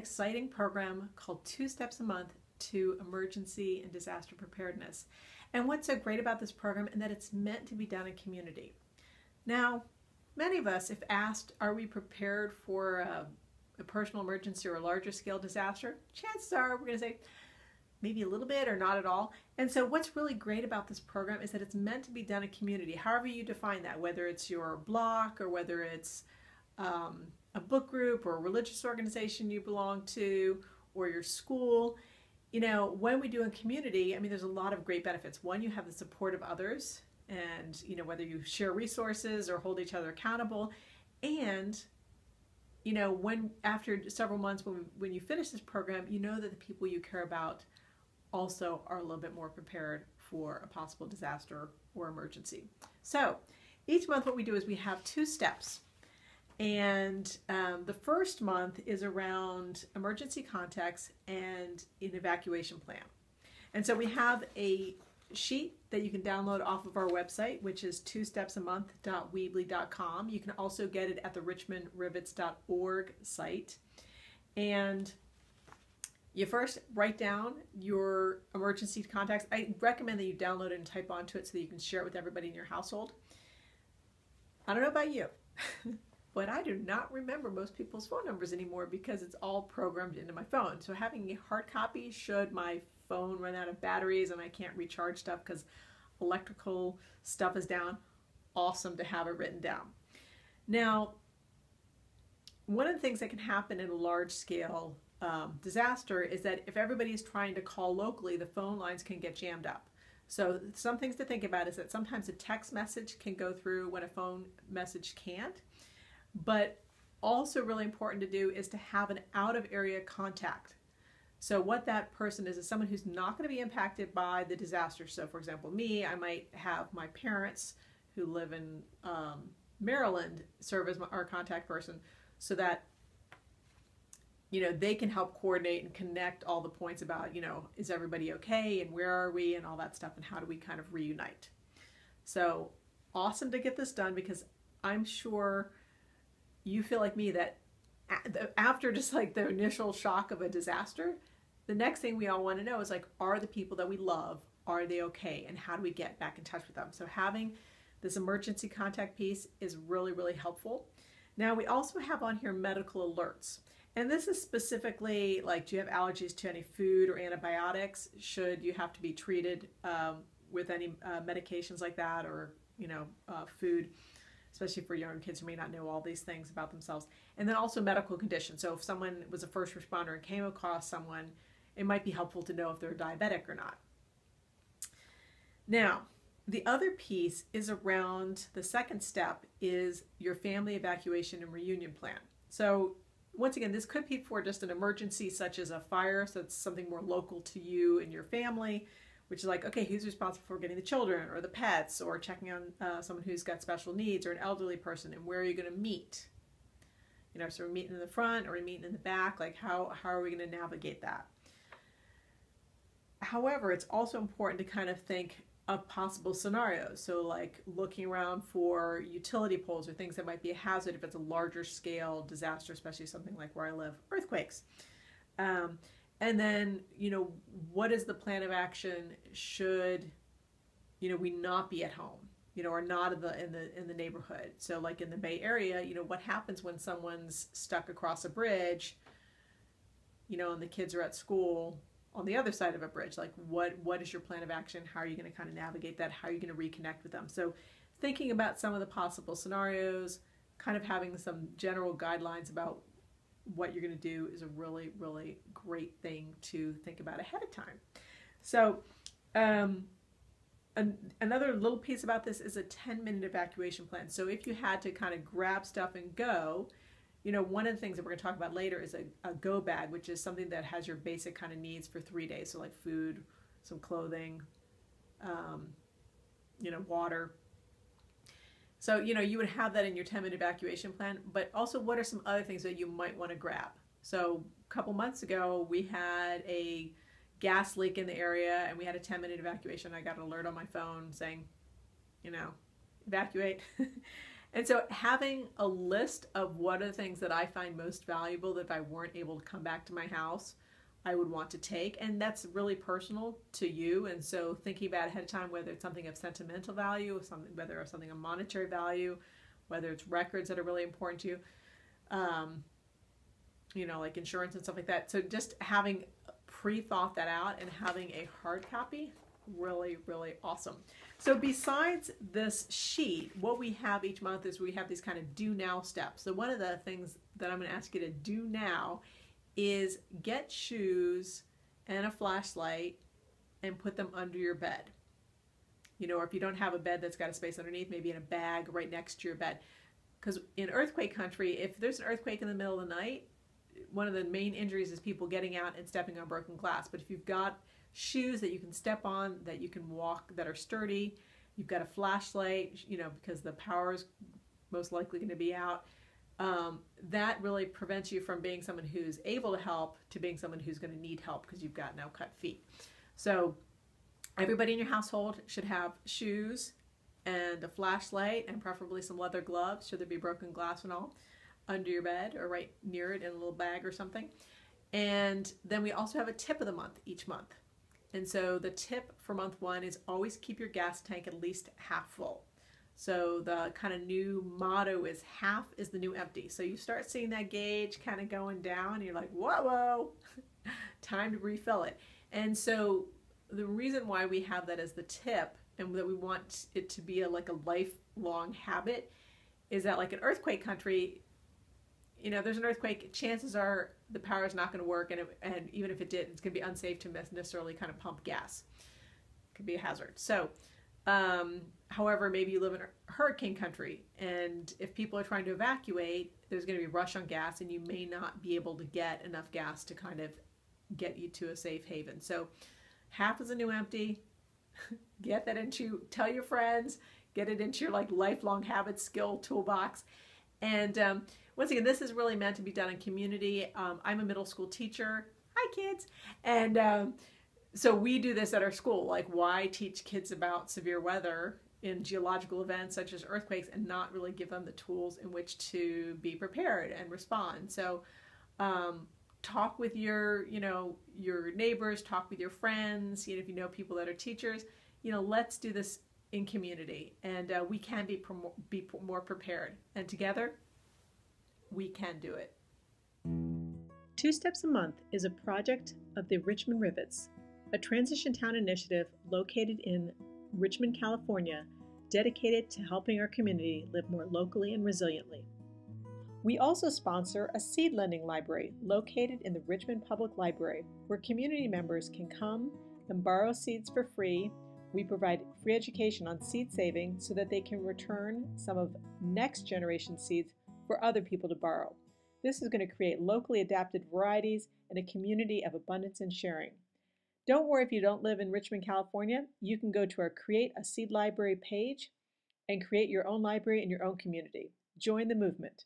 exciting program called Two Steps a Month to Emergency and Disaster Preparedness. And what's so great about this program is that it's meant to be done in community. Now, many of us, if asked, are we prepared for a, a personal emergency or a larger scale disaster? Chances are we're going to say maybe a little bit or not at all. And so what's really great about this program is that it's meant to be done in community, however you define that, whether it's your block or whether it's um, a book group or a religious organization you belong to or your school. You know, when we do in community, I mean, there's a lot of great benefits. One, you have the support of others, and, you know, whether you share resources or hold each other accountable. And, you know, when after several months, when, when you finish this program, you know that the people you care about also are a little bit more prepared for a possible disaster or emergency. So, each month, what we do is we have two steps and um, the first month is around emergency contacts and an evacuation plan. And so we have a sheet that you can download off of our website, which is two steps a month.weebly.com. You can also get it at the richmondrivets.org site. And you first write down your emergency contacts. I recommend that you download it and type onto it so that you can share it with everybody in your household. I don't know about you. but I do not remember most people's phone numbers anymore because it's all programmed into my phone. So having a hard copy should my phone run out of batteries and I can't recharge stuff because electrical stuff is down, awesome to have it written down. Now, one of the things that can happen in a large scale um, disaster is that if everybody is trying to call locally, the phone lines can get jammed up. So some things to think about is that sometimes a text message can go through when a phone message can't. But also really important to do is to have an out of area contact. So what that person is is someone who's not going to be impacted by the disaster. So for example, me, I might have my parents who live in um, Maryland serve as my, our contact person so that you know they can help coordinate and connect all the points about you know is everybody okay and where are we and all that stuff and how do we kind of reunite so awesome to get this done because i'm sure you feel like me that after just like the initial shock of a disaster, the next thing we all want to know is like, are the people that we love, are they okay? And how do we get back in touch with them? So having this emergency contact piece is really, really helpful. Now we also have on here medical alerts. And this is specifically like, do you have allergies to any food or antibiotics? Should you have to be treated um, with any uh, medications like that or, you know, uh, food? Especially for young kids who may not know all these things about themselves. And then also medical conditions. So if someone was a first responder and came across someone, it might be helpful to know if they're diabetic or not. Now, the other piece is around the second step is your family evacuation and reunion plan. So once again, this could be for just an emergency such as a fire, so it's something more local to you and your family which is like, okay, who's responsible for getting the children or the pets or checking on uh, someone who's got special needs or an elderly person and where are you going to meet? You know, so we're meeting in the front or we're meeting in the back. Like, how, how are we going to navigate that? However, it's also important to kind of think of possible scenarios. So, like looking around for utility poles or things that might be a hazard if it's a larger scale disaster, especially something like where I live, earthquakes. Um, and then, you know, what is the plan of action should, you know, we not be at home, you know, or not in the in the in the neighborhood. So like in the Bay Area, you know, what happens when someone's stuck across a bridge, you know, and the kids are at school on the other side of a bridge? Like what what is your plan of action? How are you going to kind of navigate that? How are you going to reconnect with them? So thinking about some of the possible scenarios, kind of having some general guidelines about what you're going to do is a really, really great thing to think about ahead of time. So, um, an, another little piece about this is a 10 minute evacuation plan. So, if you had to kind of grab stuff and go, you know, one of the things that we're going to talk about later is a, a go bag, which is something that has your basic kind of needs for three days. So, like food, some clothing, um, you know, water, so, you know, you would have that in your 10 minute evacuation plan, but also what are some other things that you might want to grab? So, a couple months ago, we had a gas leak in the area and we had a 10 minute evacuation. I got an alert on my phone saying, you know, evacuate. And so having a list of what are the things that I find most valuable that if I weren't able to come back to my house, I would want to take. And that's really personal to you. And so thinking about ahead of time whether it's something of sentimental value, something whether it's something of monetary value, whether it's records that are really important to you. Um, you know, like insurance and stuff like that. So just having pre-thought that out and having a hard copy really really awesome so besides this sheet what we have each month is we have these kind of do now steps so one of the things that i'm going to ask you to do now is get shoes and a flashlight and put them under your bed you know or if you don't have a bed that's got a space underneath maybe in a bag right next to your bed because in earthquake country if there's an earthquake in the middle of the night one of the main injuries is people getting out and stepping on broken glass. But if you've got shoes that you can step on, that you can walk, that are sturdy, you've got a flashlight, you know, because the power is most likely going to be out. Um, that really prevents you from being someone who's able to help to being someone who's going to need help because you've got now cut feet. So everybody in your household should have shoes and a flashlight and preferably some leather gloves should there be broken glass and all under your bed or right near it in a little bag or something. And then we also have a tip of the month each month. And so the tip for month one is always keep your gas tank at least half full. So the kind of new motto is half is the new empty. So you start seeing that gauge kind of going down and you're like, whoa, whoa, time to refill it. And so the reason why we have that as the tip and that we want it to be a, like a lifelong habit is that like an earthquake country, you know, there's an earthquake, chances are the power is not going to work, and, it, and even if it did, it's going to be unsafe to necessarily kind of pump gas. It could be a hazard. So, um, however, maybe you live in a hurricane country, and if people are trying to evacuate, there's going to be rush on gas, and you may not be able to get enough gas to kind of get you to a safe haven. So, half is a new empty. get that into, tell your friends, get it into your like lifelong habit skill toolbox. And um, once again, this is really meant to be done in community. Um, I'm a middle school teacher. Hi, kids. And um, so we do this at our school. Like, why teach kids about severe weather in geological events such as earthquakes and not really give them the tools in which to be prepared and respond? So, um, talk with your, you know, your neighbors, talk with your friends. You know, if you know people that are teachers, you know, let's do this in community, and uh, we can be be more prepared. And together, we can do it. Two Steps a Month is a project of the Richmond Rivets, a transition town initiative located in Richmond, California, dedicated to helping our community live more locally and resiliently. We also sponsor a seed lending library located in the Richmond Public Library, where community members can come and borrow seeds for free. We provide free education on seed saving so that they can return some of next generation seeds for other people to borrow. This is going to create locally adapted varieties and a community of abundance and sharing. Don't worry if you don't live in Richmond, California. You can go to our Create a Seed Library page and create your own library in your own community. Join the movement.